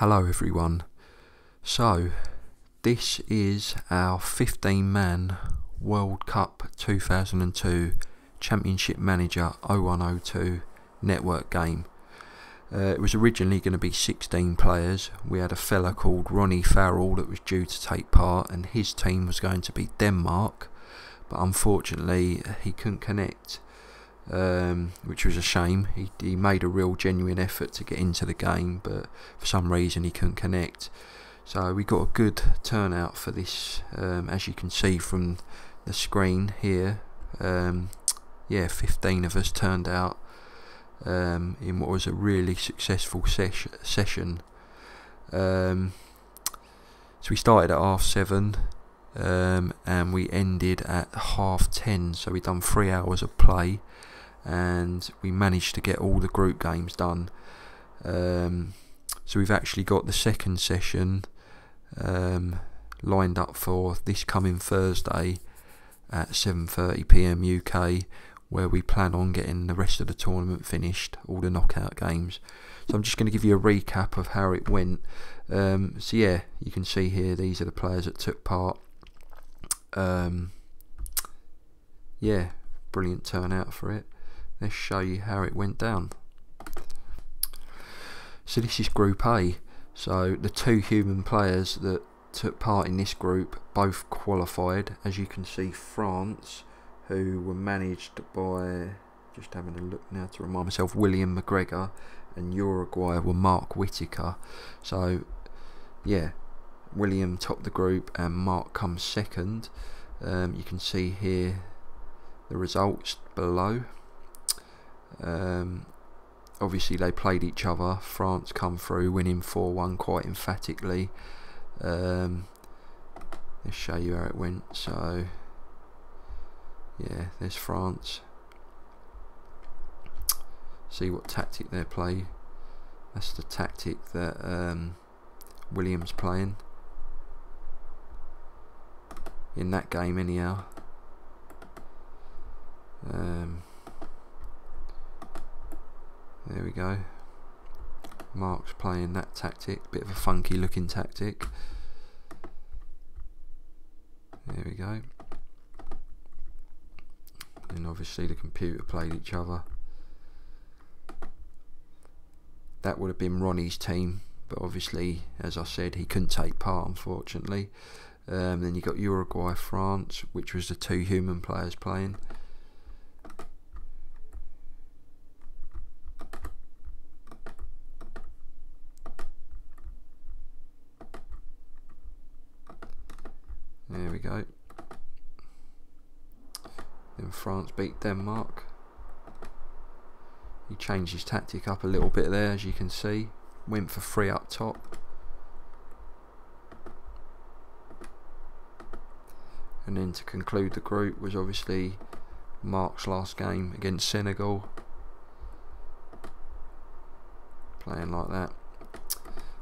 Hello everyone. So, this is our 15 man World Cup 2002 Championship Manager 0102 network game. Uh, it was originally going to be 16 players. We had a fella called Ronnie Farrell that was due to take part, and his team was going to be Denmark, but unfortunately he couldn't connect um, which was a shame. He, he made a real genuine effort to get into the game, but for some reason he couldn't connect. So we got a good turnout for this, um, as you can see from the screen here. Um, yeah, 15 of us turned out um, in what was a really successful ses session. Um, so we started at half seven. Um, and we ended at half ten, so we done three hours of play and we managed to get all the group games done. Um, so we've actually got the second session um, lined up for this coming Thursday at 7:30 p.m. UK, where we plan on getting the rest of the tournament finished, all the knockout games. So I'm just going to give you a recap of how it went. Um, so yeah, you can see here these are the players that took part. Um, yeah, brilliant turnout for it let's show you how it went down. So this is Group A. So the two human players that took part in this group both qualified. As you can see, France, who were managed by, just having a look now to remind myself, William McGregor, and Uruguay were Mark Whitaker. So, yeah, William topped the group and Mark comes second. Um, you can see here the results below. Um, obviously, they played each other. France come through, winning 4 1 quite emphatically. Um, let's show you how it went. So, yeah, there's France. See what tactic they play. That's the tactic that um, Williams playing in that game, anyhow. Um, there we go. Mark's playing that tactic, bit of a funky looking tactic. There we go. And obviously the computer played each other. That would have been Ronnie's team, but obviously, as I said, he couldn't take part unfortunately. Um, then you got Uruguay, France, which was the two human players playing. There we go. Then France beat Denmark. He changed his tactic up a little bit there, as you can see. Went for three up top. And then to conclude the group was obviously Mark's last game against Senegal. Playing like that.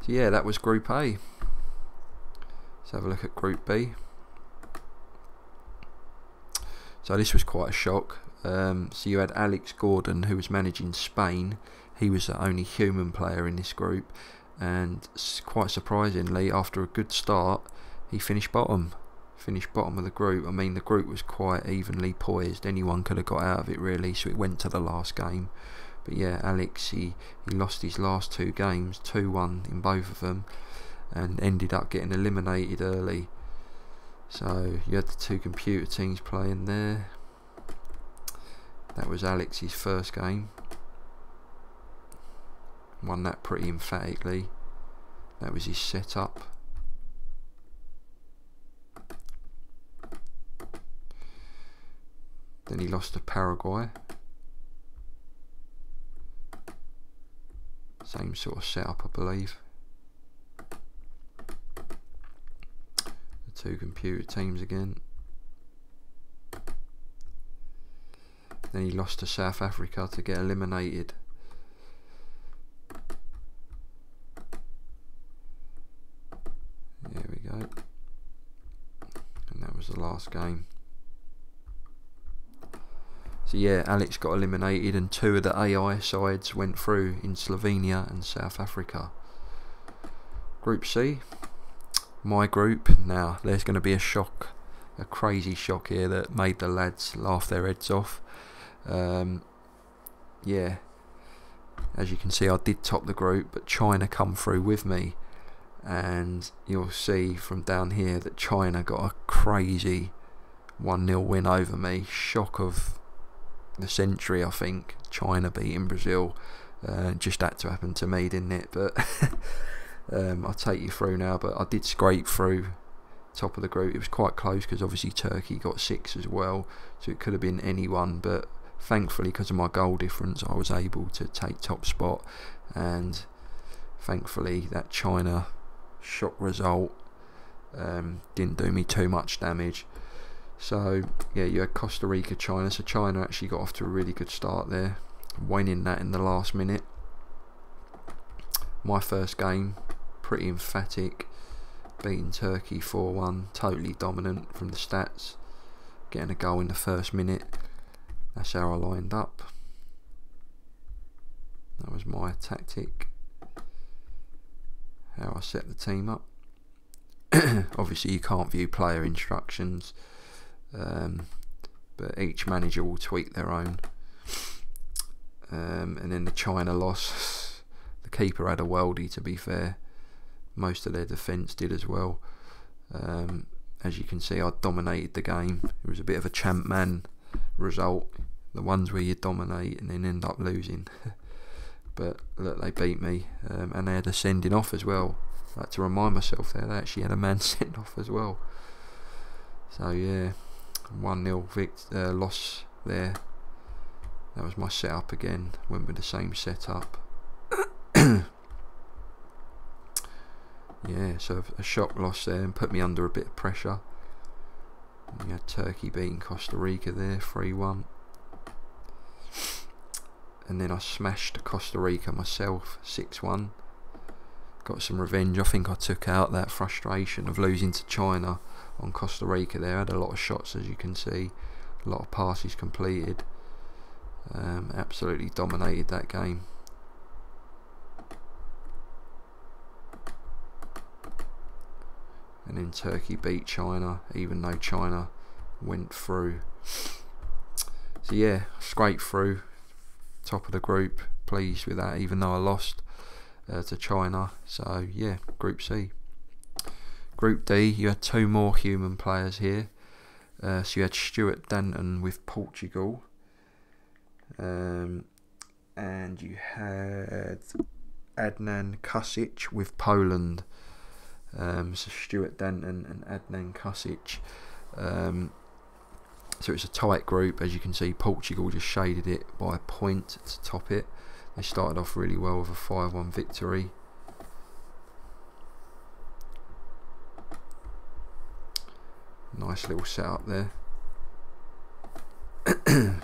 So yeah, that was Group A. Let's have a look at Group B. So this was quite a shock. Um, so you had Alex Gordon, who was managing Spain. He was the only human player in this group, and quite surprisingly, after a good start, he finished bottom. Finished bottom of the group. I mean, the group was quite evenly poised. Anyone could have got out of it really. So it went to the last game. But yeah, Alex he, he lost his last two games, two one in both of them, and ended up getting eliminated early. So you had the two computer teams playing there. That was Alex's first game. Won that pretty emphatically. That was his setup. Then he lost to Paraguay. Same sort of setup, I believe. Two computer teams again. Then he lost to South Africa to get eliminated. There we go. And that was the last game. So yeah, Alex got eliminated and two of the AI sides went through in Slovenia and South Africa. Group C, my group. Now, there's going to be a shock, a crazy shock here that made the lads laugh their heads off. Um, yeah, as you can see, I did top the group, but China come through with me, and you'll see from down here that China got a crazy 1 0 win over me. Shock of the century, I think. China beating Brazil. Uh, just had to happen to me, didn't it? But um, I'll take you through now. But I did scrape through top of the group. It was quite close because obviously Turkey got six as well, so it could have been anyone. But thankfully, because of my goal difference, I was able to take top spot. And thankfully, that China shock result um, didn't do me too much damage. So yeah, you had Costa Rica, China. So China actually got off to a really good start there, winning that in the last minute. My first game, pretty emphatic, beating Turkey 4-1, totally dominant from the stats, getting a goal in the first minute. That's how I lined up. That was my tactic. How I set the team up. Obviously, you can't view player instructions um, but each manager will tweak their own. Um, and then the China loss, the keeper had a worldie to be fair. Most of their defence did as well. Um, as you can see, I dominated the game. It was a bit of a champ man result. The ones where you dominate and then end up losing. but look, they beat me, um, and they had a sending off as well. I had to remind myself there, they actually had a man sent off as well. So yeah, 1 0 uh, loss there. That was my setup again. Went with the same setup. yeah, so a shock loss there and put me under a bit of pressure. You had Turkey beating Costa Rica there, 3 1. And then I smashed Costa Rica myself, 6 1. Got some revenge. I think I took out that frustration of losing to China on Costa Rica there. Had a lot of shots as you can see, a lot of passes completed. Um, absolutely dominated that game. And then Turkey beat China, even though China went through. So yeah, scraped through, top of the group. Pleased with that, even though I lost uh, to China. So yeah, Group C. Group D, you had two more human players here. Uh, so you had Stuart Denton with Portugal. Um, and you had Adnan Kusic with Poland. Um, so Stuart Denton and Adnan Kusic. Um, so it's a tight group, as you can see. Portugal just shaded it by a point to top it. They started off really well with a 5 1 victory. Nice little setup there.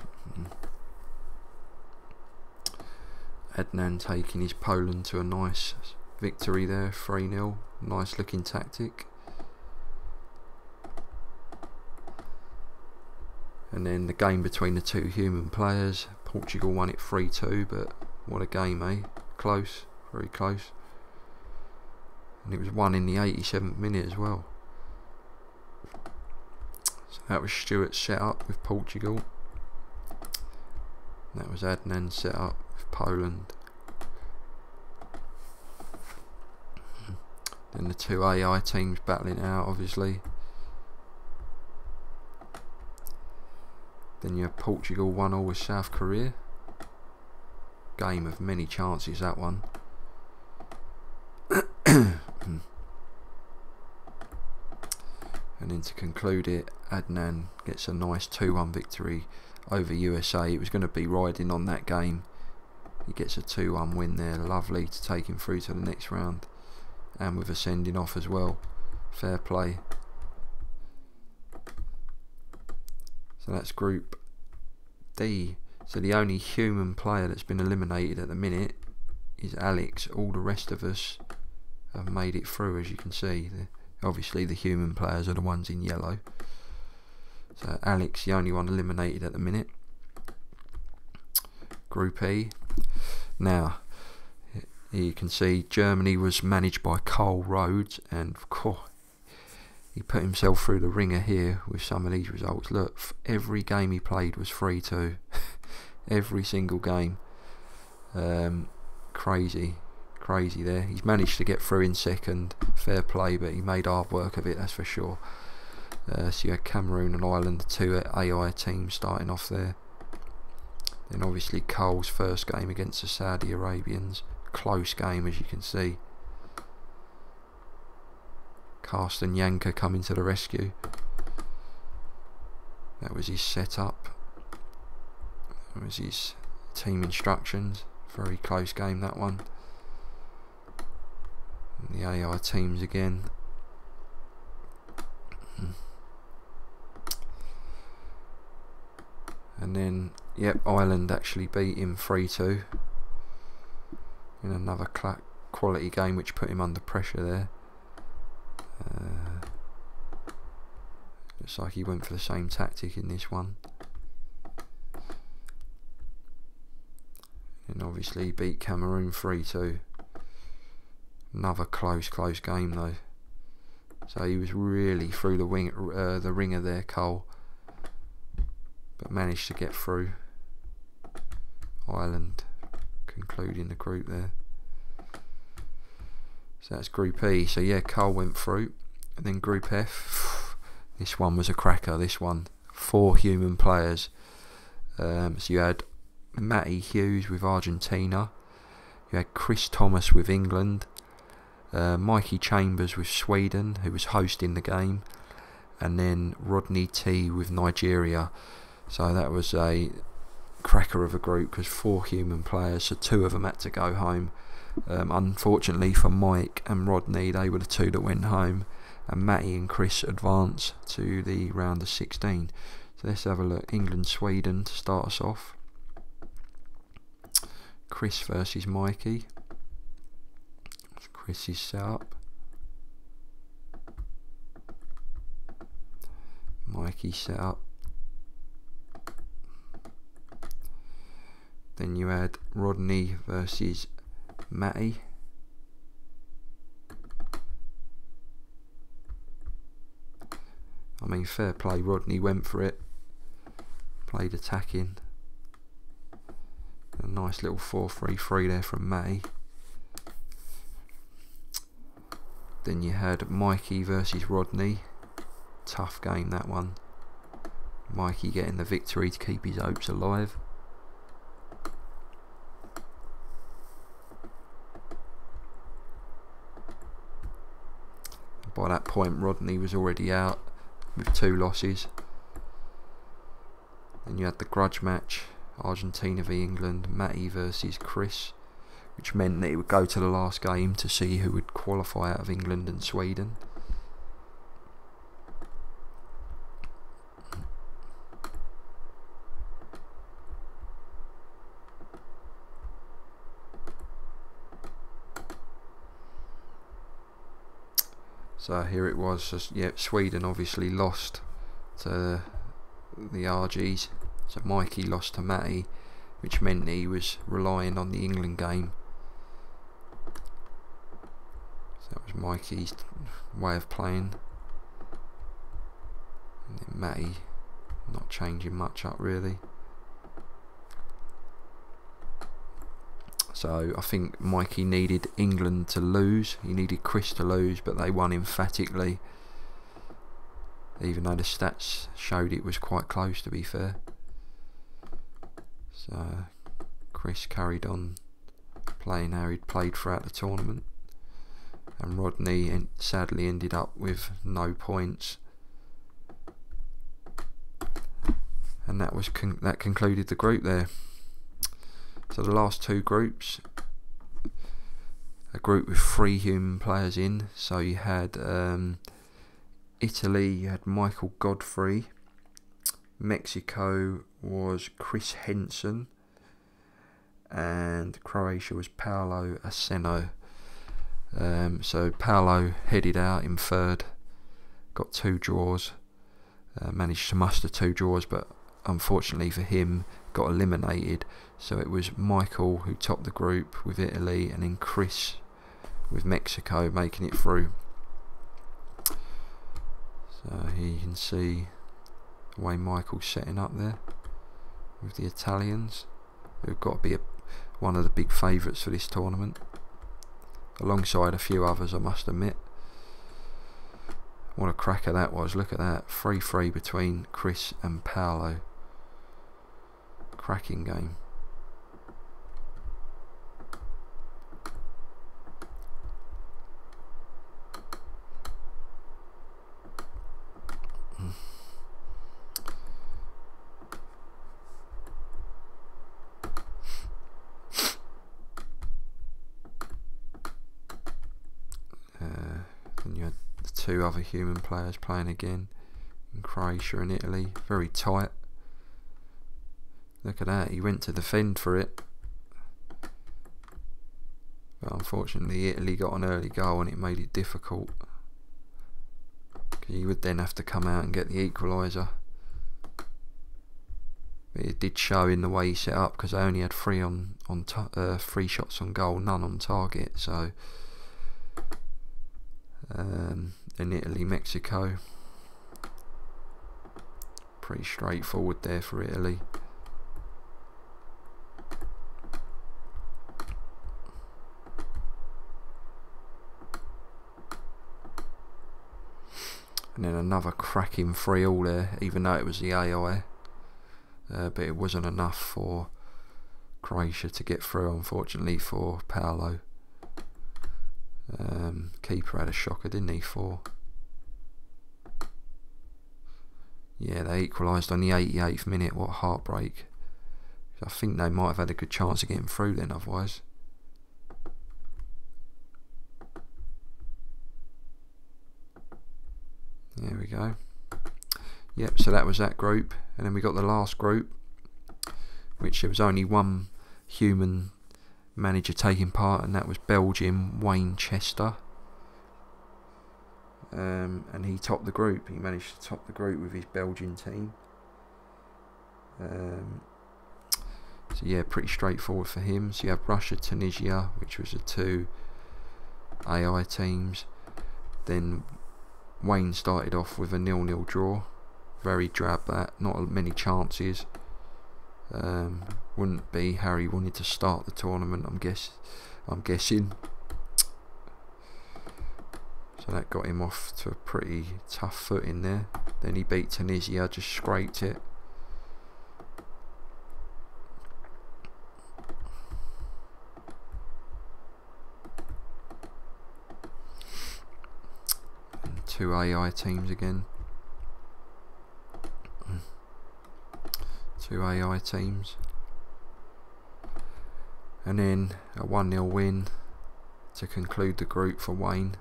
Adnan taking his Poland to a nice victory there, 3 0. Nice looking tactic. And then the game between the two human players. Portugal won it 3 2, but what a game, eh? Close, very close. And it was won in the 87th minute as well. So that was Stuart's set up with Portugal. That was Adnan set up with Poland. Then the two AI teams battling out, obviously. Then you have Portugal 1 all with South Korea. Game of many chances, that one. And then to conclude it, Adnan gets a nice 2-1 victory over USA. It was going to be riding on that game. He gets a 2-1 win there. Lovely to take him through to the next round. And with a sending off as well. Fair play. So that's Group D. So the only human player that's been eliminated at the minute is Alex. All the rest of us have made it through, as you can see. Obviously, the human players are the ones in yellow. So Alex, the only one eliminated at the minute. Group E. Now, you can see Germany was managed by Carl Rhodes, and of course, he put himself through the ringer here with some of these results. Look, every game he played was 3 2. every single game. Um, crazy, crazy there. He's managed to get through in second, fair play, but he made hard work of it, that's for sure. Uh, so you had Cameroon and Ireland, two AI teams starting off there. Then obviously Cole's first game against the Saudi Arabians. Close game as you can see. Carsten Jancker coming to the rescue. That was his setup. That was his team instructions. Very close game that one. And the AI teams again. And then, yep, Ireland actually beat him 3-2 in another quality game which put him under pressure there. Uh, looks like he went for the same tactic in this one. And obviously beat Cameroon 3-2. Another close, close game though. So he was really through the wing, uh, the ringer there, Cole, but managed to get through. Ireland concluding the group there. So that's Group E. So yeah, Carl went through, and then Group F. This one was a cracker. This one, four human players. Um, so you had Matty Hughes with Argentina. You had Chris Thomas with England. Uh, Mikey Chambers with Sweden, who was hosting the game, and then Rodney T with Nigeria. So that was a cracker of a group because four human players, so two of them had to go home. Um, unfortunately for Mike and Rodney, they were the two that went home, and Matty and Chris advanced to the round of 16. So let's have a look. England Sweden to start us off. Chris versus Mikey. Chris is set up. Mikey set up. Then you had Rodney versus Matty. I mean, fair play. Rodney went for it. Played attacking. A nice little 4-3-3 there from Matty. Then you had Mikey versus Rodney. Tough game that one. Mikey getting the victory to keep his hopes alive. By that point, Rodney was already out with two losses. Then you had the grudge match Argentina v England, Matty versus Chris, which meant that it would go to the last game to see who would qualify out of England and Sweden. So here it was. Just, yeah, Sweden obviously lost to the Argies. So Mikey lost to Matty, which meant he was relying on the England game. So that was Mikey's way of playing. And then Matty not changing much up really. So I think Mikey needed England to lose. He needed Chris to lose, but they won emphatically. Even though the stats showed it was quite close, to be fair. So Chris carried on playing how he'd played throughout the tournament. And Rodney sadly ended up with no points. And that was con that concluded the group there. So the last two groups, a group with three human players in. So you had um, Italy, you had Michael Godfrey. Mexico was Chris Henson. And Croatia was Paolo Aceno. Um, so Paolo headed out in third, got two draws, uh, managed to muster two draws, but unfortunately for him, got eliminated. So it was Michael who topped the group with Italy, and then Chris with Mexico making it through. So here you can see the way Michael's setting up there with the Italians, who've got to be a, one of the big favourites for this tournament, alongside a few others, I must admit. What a cracker that was, look at that. 3-3 between Chris and Paolo. Cracking game. Uh, two other human players playing again in Croatia and Italy. Very tight. Look at that, he went to defend for it. But unfortunately Italy got an early goal and it made it difficult. He would then have to come out and get the equaliser. But it did show in the way he set up because I only had three on on uh, three shots on goal, none on target. So um, in Italy, Mexico. Pretty straightforward there for Italy. And then another cracking free all there, even though it was the AI. Uh, but it wasn't enough for Croatia to get through, unfortunately, for Paolo. Um, keeper had a shocker, didn't he? For yeah, they equalised on the 88th minute. What heartbreak! I think they might have had a good chance of getting through then, otherwise. There we go. Yep, so that was that group, and then we got the last group, which there was only one human manager taking part, and that was Belgium Wayne Chester. Um, and he topped the group. He managed to top the group with his Belgian team. Um, so yeah, pretty straightforward for him. So you have Russia, Tunisia, which was the two AI teams. Then Wayne started off with a nil-nil draw. Very drab that, not many chances. Um, wouldn't be Harry wanted to start the tournament. I'm guess I'm guessing. So that got him off to a pretty tough foot in there. Then he beat Tunisia, just scraped it. And two AI teams again. Two AI teams. And then a 1-0 win to conclude the group for Wayne.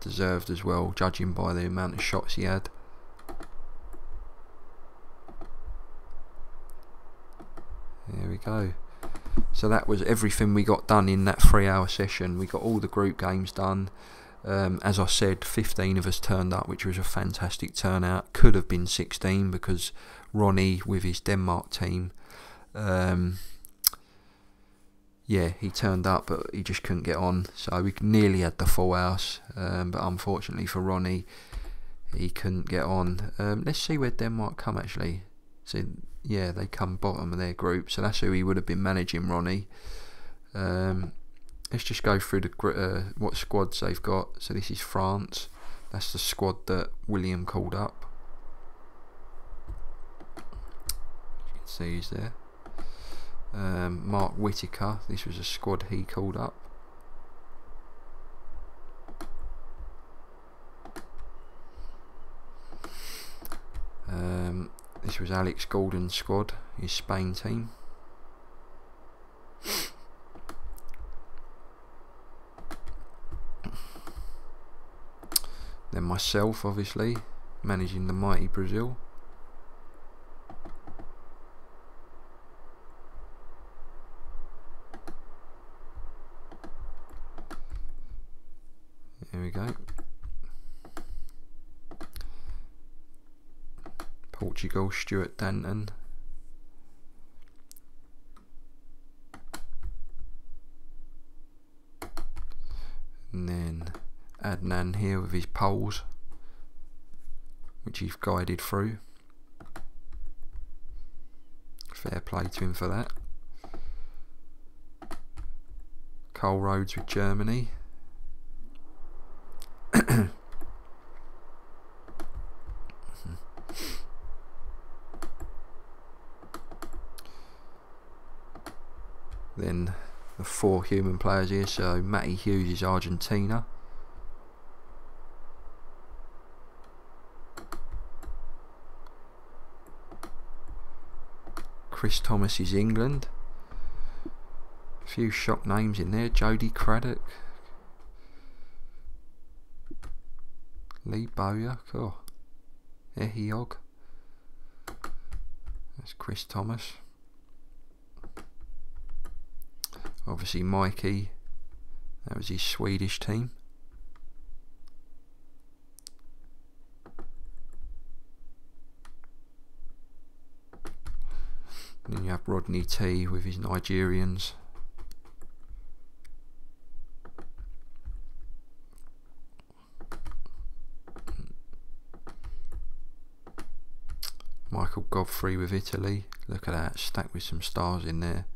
Deserved as well judging by the amount of shots he had. There we go. So that was everything we got done in that three hour session. We got all the group games done um, as I said 15 of us turned up which was a fantastic turnout could have been 16 because Ronnie with his Denmark team um, yeah, he turned up, but he just couldn't get on. So we nearly had the full house, um, but unfortunately for Ronnie, he couldn't get on. Um, let's see where Denmark come actually. So yeah, they come bottom of their group, so that's who he would have been managing, Ronnie. Um, let's just go through the uh, what squads they've got. So this is France. That's the squad that William called up. You can see he's there um, Mark Whitaker. This was a squad he called up. Um, this was Alex Gordon's squad, his Spain team. Then myself, obviously, managing the mighty Brazil. There we go. Portugal, Stuart Danton. Adnan here with his poles, which he's guided through. Fair play to him for that. Cole Rhodes with Germany. then the four human players here. So Matty Hughes is Argentina. Chris Thomas is England. A few shock names in there. Jody Craddock. Lee Bowyer. Oh. Cool. Ehiogu. That's Chris Thomas. Obviously Mikey, that was his Swedish team. Then you have Rodney T with his Nigerians. Michael Godfrey with Italy. Look at that, stacked with some stars in there.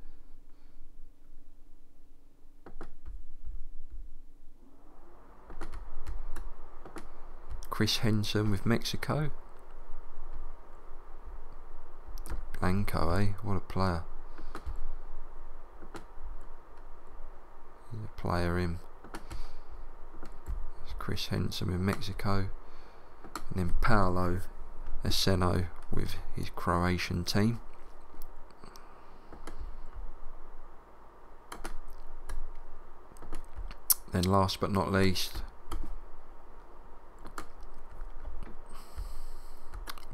Chris Henson with Mexico. Blanco, eh? What a player. A player him. Chris Henson with Mexico. And then Paolo Eseno with his Croatian team. Then last but not least,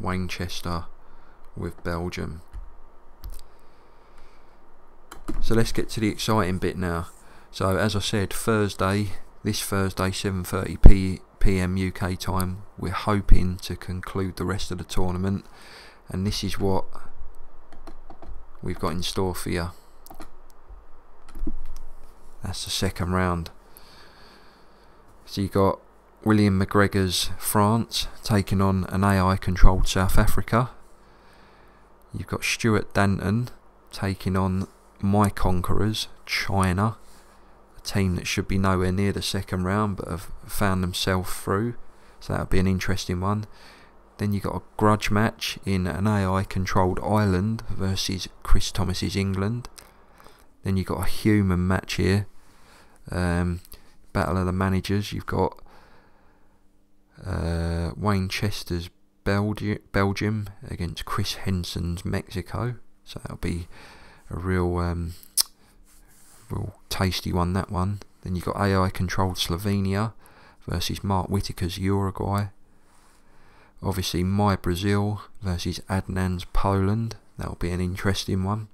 Wayne Chester with Belgium. So let's get to the exciting bit now. So as I said, Thursday, this Thursday, 7:30 p p.m. UK time, we're hoping to conclude the rest of the tournament, and this is what we've got in store for you. That's the second round. So you got William McGregor's France taking on an AI controlled South Africa. You've got Stuart Danton taking on My Conquerors, China, a team that should be nowhere near the second round but have found themselves through. So that'll be an interesting one. Then you've got a grudge match in an AI controlled Ireland versus Chris Thomas's England. Then you've got a human match here. Um, Battle of the Managers. You've got uh, Wayne Chester's Belgi- Belgium against Chris Henson's Mexico. So that'll be a real, um, real tasty one. That one. Then you've got AI controlled Slovenia versus Mark Whitaker's Uruguay. Obviously, my Brazil versus Adnan's Poland. That'll be an interesting one.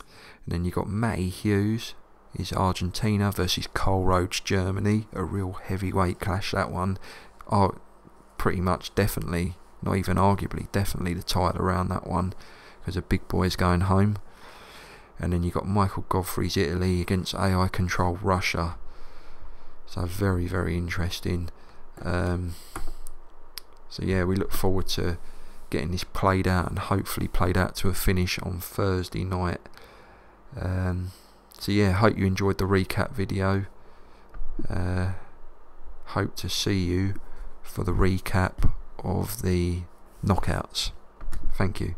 And then you've got Matty Hughes is Argentina versus Cole Rhodes Germany. A real heavyweight clash that one are pretty much definitely, not even arguably, definitely the title around that one because the big boys going home. And then you got Michael Godfrey's Italy against AI Control Russia. So very very interesting. Um, so yeah, we look forward to getting this played out and hopefully played out to a finish on Thursday night. Um, so yeah, hope you enjoyed the recap video. Uh, hope to see you for the recap of the knockouts. Thank you.